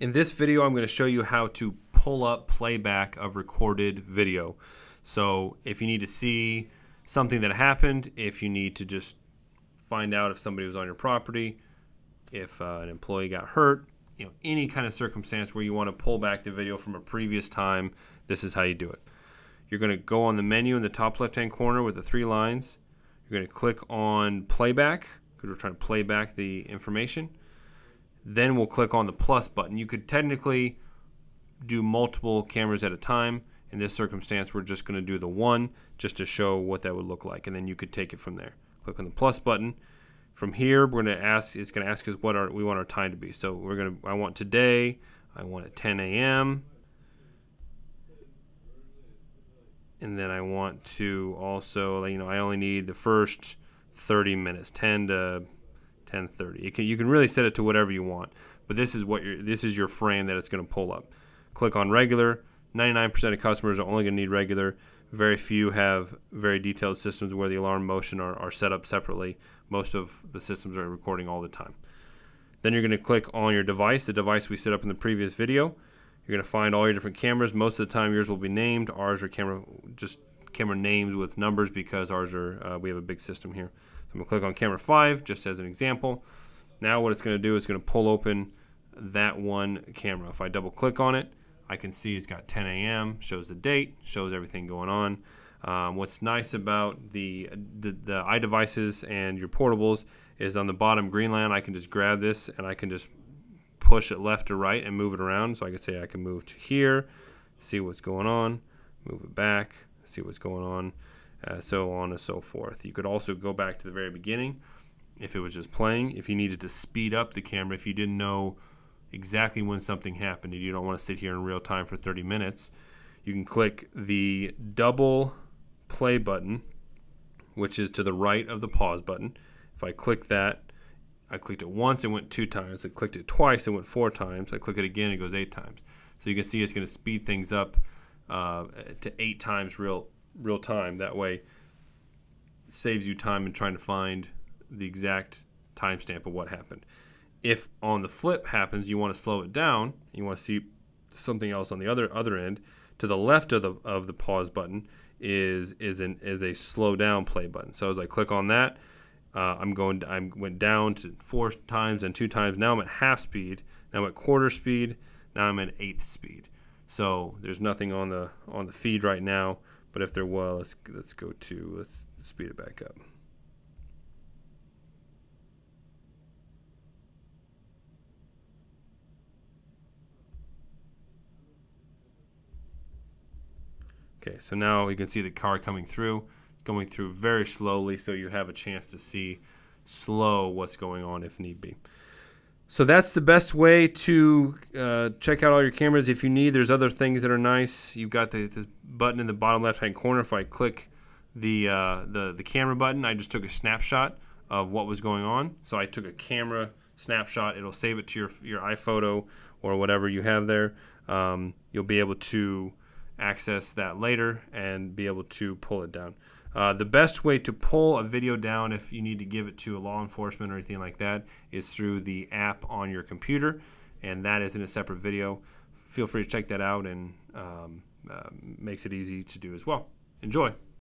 In this video, I'm going to show you how to pull up playback of recorded video. So if you need to see something that happened, if you need to just find out if somebody was on your property, if uh, an employee got hurt, you know, any kind of circumstance where you want to pull back the video from a previous time, this is how you do it. You're going to go on the menu in the top left-hand corner with the three lines. You're going to click on playback because we're trying to play back the information. Then we'll click on the plus button. You could technically do multiple cameras at a time. In this circumstance, we're just going to do the one just to show what that would look like, and then you could take it from there. Click on the plus button. From here, we're going to ask. It's going to ask us what our, we want our time to be. So we're going to. I want today. I want at 10 a.m. And then I want to also, you know, I only need the first 30 minutes, 10 to 1030. Can, you can really set it to whatever you want, but this is what your this is your frame that it's going to pull up. Click on regular. 99% of customers are only going to need regular. Very few have very detailed systems where the alarm motion are, are set up separately. Most of the systems are recording all the time. Then you're going to click on your device, the device we set up in the previous video. You're going to find all your different cameras. Most of the time, yours will be named. Ours are camera just camera names with numbers because ours are uh, we have a big system here. So I'm going to click on camera 5 just as an example. Now what it's going to do is going to pull open that one camera. If I double click on it, I can see it's got 10 a.m., shows the date, shows everything going on. Um, what's nice about the, the, the iDevices and your portables is on the bottom green line, I can just grab this and I can just push it left or right and move it around. So I can say I can move to here, see what's going on, move it back, see what's going on uh, so on and so forth. You could also go back to the very beginning if it was just playing. If you needed to speed up the camera, if you didn't know exactly when something happened and you don't want to sit here in real time for 30 minutes, you can click the double play button, which is to the right of the pause button. If I click that, I clicked it once, it went two times. I clicked it twice, it went four times. I click it again, it goes eight times. So you can see it's going to speed things up uh, to eight times real real time. That way, saves you time in trying to find the exact timestamp of what happened. If on the flip happens, you want to slow it down, you want to see something else on the other other end. To the left of the of the pause button is is an is a slow down play button. So as I click on that, uh, I'm going I went down to four times and two times. Now I'm at half speed. Now I'm at quarter speed. Now I'm at eighth speed. So there's nothing on the on the feed right now. But if there was, let's, let's go to, let's speed it back up. Okay, so now you can see the car coming through. It's going through very slowly, so you have a chance to see slow what's going on if need be. So that's the best way to uh, check out all your cameras. If you need, there's other things that are nice. You've got the, the button in the bottom left-hand corner. If I click the, uh, the the camera button, I just took a snapshot of what was going on. So I took a camera snapshot. It'll save it to your your iPhoto or whatever you have there. Um, you'll be able to access that later and be able to pull it down. Uh, the best way to pull a video down if you need to give it to a law enforcement or anything like that is through the app on your computer, and that is in a separate video. Feel free to check that out and um, uh, makes it easy to do as well. Enjoy.